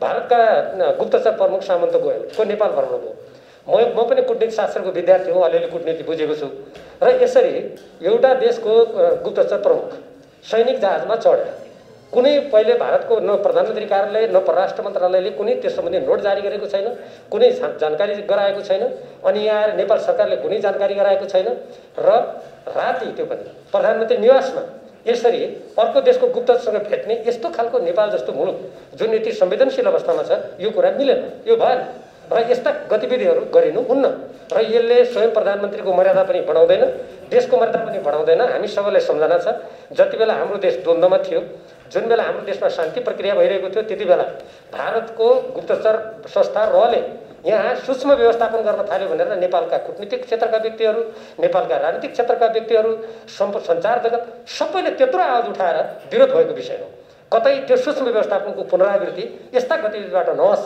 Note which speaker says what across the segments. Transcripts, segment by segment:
Speaker 1: भारतका गुप्तचर प्रमुख सामन्त गोयल को नेपाल भ्रमण भयो। म म पनि कुटनीति शास्त्रको विद्यार्थी हुँ अलिअलि कुटनीति बुझेको छु। र यसरी एउटा देशको गुप्तचर प्रमुख सैनिक जहाजमा चढेर कुनै पहिले भारतको न प्रधानमन्त्री कार्यालय न परराष्ट्र मन्त्रालयले कुनै त्यस सम्बन्धी नोट जारी गरेको छैन कुनै जानकारी गराएको छैन अनि यहाँ आएर नेपाल सरकारले कुनै जानकारी गराएको छैन र राति त्यो पनि प्रधानमन्त्री निवासमा यसरी अर्को देशको गुप्तसँग भेट्ने यस्तो खालको नेपाल जस्तो मुलुक जुन यति संवेदनशील अवस्थामा छ यो कुरा मिलेन यो भएन र यस्ता गतिविधिहरू गरिनु हुन्न र यसले स्वयं प्रधानमन्त्रीको मर्यादा पनि बढाउँदैन देशको मर्यादा पनि बढाउँदैन हामी सबैलाई सम्झना छ जति बेला हाम्रो देश द्वन्द्वमा थियो जुन बेला हाम्रो देशमा शान्ति प्रक्रिया भइरहेको थियो त्यति बेला भारतको गुप्तचर संस्था रहले यहाँ सूक्ष्म व्यवस्थापन गर्न थाल्यो भनेर नेपालका कुटनीतिक क्षेत्रका व्यक्तिहरू नेपालका राजनीतिक क्षेत्रका व्यक्तिहरू सम्प सञ्चार जगत सबैले त्यत्रो आवाज उठाएर विरोध भएको विषय हो। कतै त्यो सूक्ष्म व्यवस्थापनको पुनरावृत्ति यस्ता गतिविधिबाट नहोस्।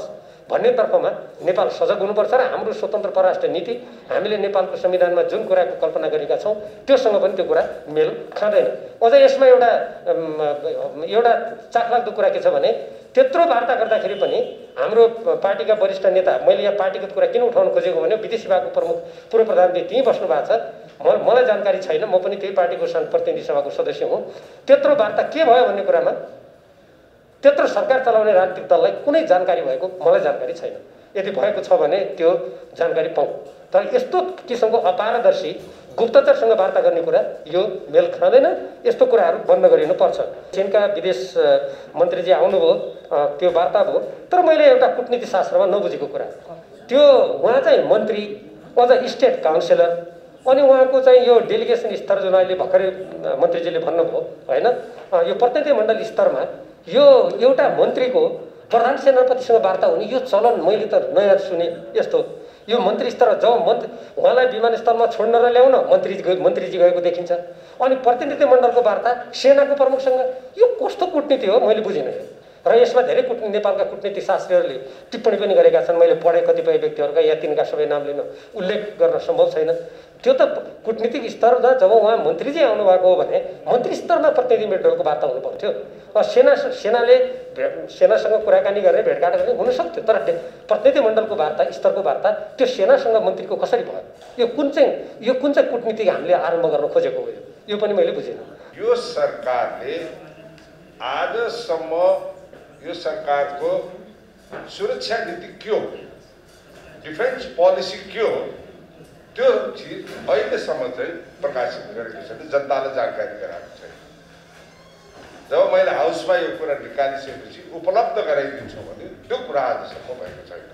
Speaker 1: भन्ने तर्फमा नेपाल सजग हुनुपर्छ र हाम्रो स्वतन्त्र परराष्ट्र नीति हामीले नेपालको संविधानमा जुन कुराको कल्पना गरेका छौँ त्योसँग पनि त्यो कुरा मेल खाँदैन। अझ यसमा एउटा एउटा चाखलाग्दो कुरा के छ भने त्यत्रो वार्ता गर्दाखेरि पनि हाम्रो पार्टीका वरिष्ठ नेता मैले यहाँ पार्टीगत कुरा किन उठाउन खोजेको भने विदेश विभागको प्रमुख पूर्व प्रधानमन्त्री त्यहीँ बस्नु भएको छ। म मलाई जानकारी छैन म पनि त्यही पार्टीको प्रतिनिधि सभाको सदस्य हुँ। त्यत्रो वार्ता के भयो भन्ने कुरामा त्यत्रो सरकार चलाउने राजनीतिक दललाई कुनै जानकारी भएको मलाई जानकारी छैन। यदि भएको छ भने त्यो जानकारी पाउँ तर यस्तो किसिमको अपारदर्शी गुप्तचरसँग वार्ता गर्ने कुरा यो मेल खाँदैन। यस्तो कुराहरू बन्द गरिनुपर्छ चिनका विदेश मन्त्रीजी आउनुभयो त्यो वार्ता भयो। तर मैले एउटा कुटनीति शास्त्रमा नबुझेको कुरा। त्यो उहाँ चाहिँ मन्त्री अझ स्टेट काउन्सिलर अनि उहाँको चाहिँ यो डेलिगेसन स्तर जुन अहिले भर्खरै मन्त्रीजीले भन्नुभयो होइन? यो प्रतिनिधि मण्डल स्तरमा यो एउटा मन्त्रीको प्रधान सेनापतिसँग वार्ता हुने यो चलन मैले त नयाँ सुने यस्तो। यो मन्त्री स्तर जब मन्त्री उहाँलाई विमानस्थलमा छोड्न र ल्याउन मन्त्री मन्त्रीजी गएको देखिन्छ। अनि प्रतिनिधि मण्डलको वार्ता सेनाको प्रमुखसँग यो कस्तो कुटनीति हो? मैले बुझिनँ। र यसमा धेरै कुट नेपालका कुटनीति शास्त्रीहरूले टिप्पणी पनि गरेका छन्। मैले पढेँ कतिपय व्यक्तिहरूका या तिनका सबै नाम लिन उल्लेख गर्न सम्भव छैन। त्यो त कुटनीतिक स्तरमा जब उहाँ मन्त्रीजी आउनुभएको हो भने मन्त्री स्तरमा प्रतिनिधि मण्डलको वार्ता हुनु पर्थ्यो सेना सेनाले सेनासँग कुराकानी गर्ने भेटघाट गर्ने हुनसक्थ्यो। तर प्रतिनिधि मण्डलको वार्ता स्तरको वार्ता त्यो सेनासँग मन्त्रीको कसरी भयो? यो कुन चाहिँ यो कुन चाहिँ कुटनीति हामीले आरम्भ गर्न खोजेको हो यो पनि मैले बुझिनँ।
Speaker 2: यो सरकारले आजसम्म यो सरकारको सुरक्षा नीति के हो? डिफेन्स पोलिसी के हो? त्यो चिज अहिलेसम्म चाहिँ प्रकाशित गरेको छैन जनतालाई जानकारी गराएको छैन। जब मैले हाउसमा यो कुरा निकालिसकेपछि उपलब्ध गराइदिन्छौँ भने त्यो कुरा आजसम्म भएको छैन।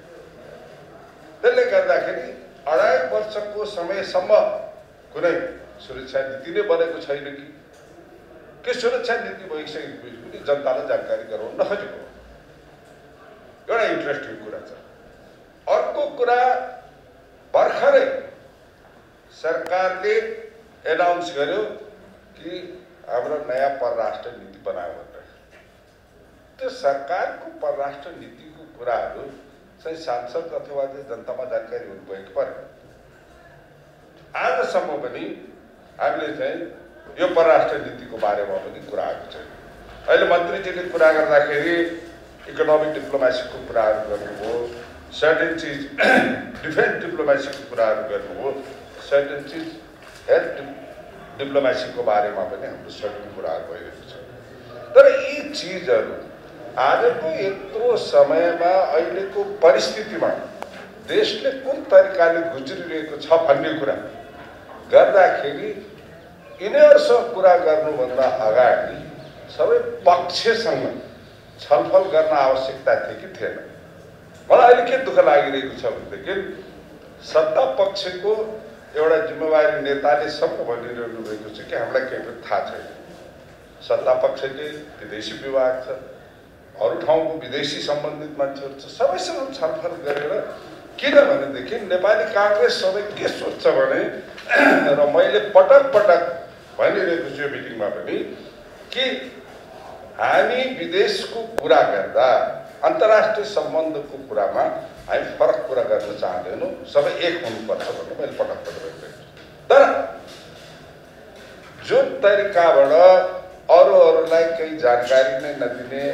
Speaker 2: त्यसले गर्दाखेरि अढाई वर्षको समयसम्म कुनै सुरक्षा नीति नै बनेको छैन कि? के सुरक्षा नीति भइसकेपछि पनि जनतालाई जानकारी गराउन नखोजेको एउटा इन्ट्रेस्टिङ कुरा छ अर्को कुरा भर्खरै सरकारले एनाउन्स गर्यो कि हाम्रो नयाँ परराष्ट्र नीति बनायो भनेर त्यो सरकारको परराष्ट्र नीतिको कुराहरू चाहिँ सांसद अथवा जनतामा जानकारी हुनुभएको पर्यो आजसम्म पनि हामीले चाहिँ यो परराष्ट्र नीतिको बारेमा पनि कुरा आएको छैन अहिले मन्त्रीजीले कुरा गर्दाखेरि इकोनोमिक डिप्लोमेसीको कुराहरू गर्नुभयो सर्टेन चिज डिफेन्स डिप्लोमेसीको कुराहरू गर्नुभयो सर्टेन चिज हेल्थ डिप्लोमेसीको बारेमा पनि हाम्रो सर्टेन कुराहरू भइरहेको छ। तर यी चिजहरू आजको यत्रो समयमा अहिलेको परिस्थितिमा देशले कुन तरिकाले गुज्रिरहेको छ भन्ने कुरा गर्दाखेरि यिनीहरूसँग कुरा गर्नुभन्दा अगाडि सबै पक्षसँग छलफल गर्न आवश्यकता थियो कि थिएन? मलाई अहिले के दुःख लागिरहेको छ भनेदेखि सत्ता पक्षको एउटा जिम्मेवारी नेताले सब भनिरहनु भएको छ कि हामीलाई केही पनि थाहा छैन। सत्ता पक्षले विदेशी विभाग छ अरू ठाउँको विदेशी सम्बन्धित मान्छेहरू छ सबैसँग छलफल गरेर किनभनेदेखि नेपाली काङ्ग्रेस सबै के सोध्छ भने र मैले पटक पटक भनिरहेको छु यो मिटिङमा पनि कि हामी विदेशको कुरा गर्दा अन्तर्राष्ट्रिय सम्बन्धको कुरामा हामी फरक चाहँदैनौँ। सबै एक हुनुपर्छ भन्ने मैले पटक पटक तर तरिकाबाट अरू अरूलाई केही जानकारी नै नदिने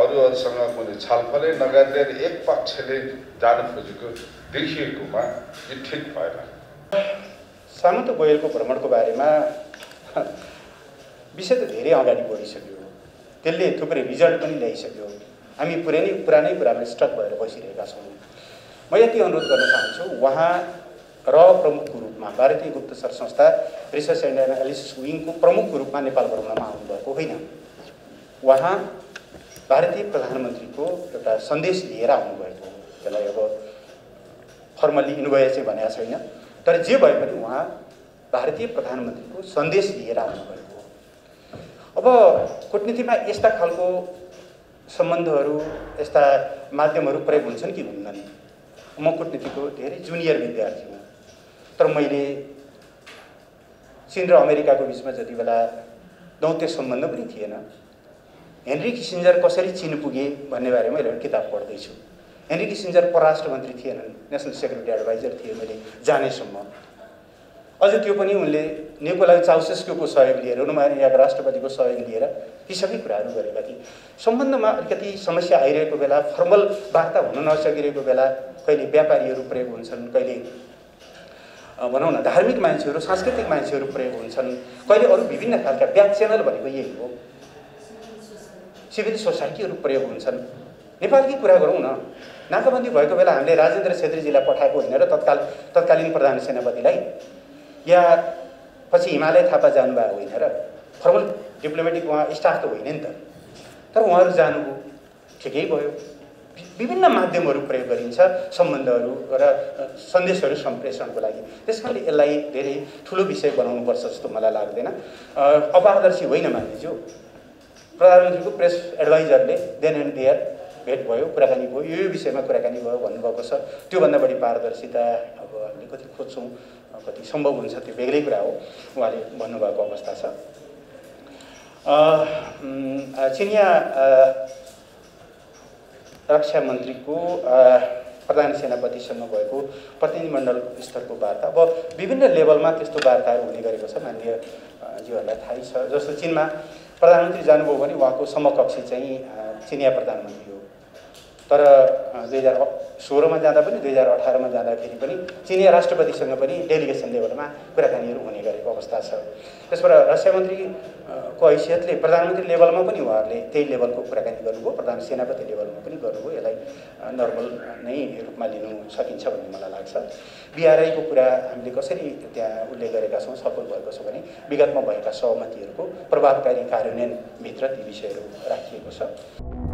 Speaker 2: अरू अरूसँग कुनै छलफलै नगर्ने र एक पक्षले जान खोजेको देखिएकोमा यो ठिक भएन।
Speaker 3: सामन्त गोयलको भ्रमणको बारेमा विषय त धेरै अगाडि बढिसक्यो। त्यसले थुप्रै रिजल्ट पनि ल्याइसक्यो। हामी पुरानै पुरानै कुरामा स्टक भएर बसिरहेका छौँ। म यति अनुरोध गर्न चाहन्छु उहाँ र प्रमुखको रूपमा भारतीय गुप्तचर संस्था रिसर्च एन्ड एनालिसिस विङको प्रमुखको रूपमा नेपाल भ्रमणमा आउनुभएको होइन उहाँ भारतीय प्रधानमन्त्रीको एउटा सन्देश लिएर आउनुभएको हो त्यसलाई अब फर्मल्ली इन्भोय चाहिँ भनेको छैन तर जे भए पनि उहाँ भारतीय प्रधानमन्त्रीको सन्देश लिएर आउनुभएको हो अब कुटनीतिमा यस्ता खालको सम्बन्धहरू यस्ता माध्यमहरू प्रयोग हुन्छन् कि हुन्नन् म कूटनीतिको धेरै जुनियर विद्यार्थी हुँ। तर मैले चिन र अमेरिकाको बिचमा जति बेला दौत्य सम्बन्ध पनि थिएन हेनरी किसिन्जर कसरी चिन पुगे भन्ने बारेमा मैले किताब पढ्दैछु। हेनरी किसिन्जर परराष्ट्र मन्त्री थिएनन् नेसनल सेक्युरिटी एडभाइजर थिए मैले जानेसम्म। अझ त्यो पनि उनले निकोलाई चाउसेस्को सहयोग लिएर यहाँको राष्ट्रपतिको सहयोग लिएर ती सबै कुराहरू गरेका थिए। सम्बन्धमा अलिकति समस्या आइरहेको बेला फर्मल वार्ता हुन नसकिरहेको बेला कहिले व्यापारीहरू प्रयोग हुन्छन् कहिले भनौँ न धार्मिक मान्छेहरू सांस्कृतिक मान्छेहरू प्रयोग हुन्छन् कहिले अरू विभिन्न खालका ब्याक च्यानल भनेको यही हो। सिभिल सोसाइटीहरू प्रयोग हुन्छन्। नेपालकै कुरा गरौँ न नाकाबन्दी भएको बेला हामीले राजेन्द्र छेत्रीजीलाई पठाएको होइन र तत्काल तत्कालीन प्रधान सेनापतिलाई या पछि हिमालय थापा जानुभएको होइन र फर्मल डिप्लोमेटिक उहाँ स्टाफ त होइन नि त। तर उहाँहरू जानुभयो ठिकै भयो। विभिन्न माध्यमहरू प्रयोग गरिन्छ सम्बन्धहरू र सन्देशहरू सम्प्रेषणको लागि। त्यस कारणले यसलाई धेरै ठुलो विषय बनाउनुपर्छ जस्तो मलाई लाग्दैन। अपारदर्शी होइन मान्नेज्यू प्रधानमन्त्रीको प्रेस एडभाइजरले देन एन्ड देयर भेट भयो कुराकानी भयो यो विषयमा कुराकानी भयो भन्नुभएको छ। त्योभन्दा बढी पारदर्शिता अब हामीले कति खोज्छौँ। कति सम्भव हुन्छ त्यो बेग्लै कुरा हो उहाँले भन्नुभएको अवस्था छ। चिनिया रक्षा मन्त्रीको प्रधान सेनापतिसँग भएको प्रतिनिधिमण्डल स्तरको वार्ता। अब विभिन्न लेभलमा त्यस्तो वार्ताहरू हुने गरेको छ मान्य जीवहरूलाई थाहै छ। जस्तो चिनमा प्रधानमन्त्री जानुभयो भने उहाँको समकक्षी चाहिँ चिनिया प्रधानमन्त्री हो। तर दुई हजार सोह्रमा जाँदा पनि दुई हजार अठारमा जाँदाखेरि पनि चिनिया राष्ट्रपतिसँग पनि डेलिगेसन लेभलमा कुराकानीहरू हुने गरेको अवस्था छ। त्यसबाट रक्षा मन्त्रीको हैसियतले प्रधानमन्त्री लेभलमा पनि उहाँहरूले त्यही लेभलको कुराकानी गर्नुभयो प्रधान सेनापति लेभलमा पनि गर्नुभयो यसलाई नर्मल नै रूपमा लिनु सकिन्छ भन्ने मलाई लाग्छ। बिआरआईको कुरा हामीले कसरी त्यहाँ उल्लेख गरेका छौँ सफल भएको छ भने विगतमा भएका सहमतिहरूको प्रभावकारी कार्यान्वयनभित्र ती विषयहरू राखिएको छ।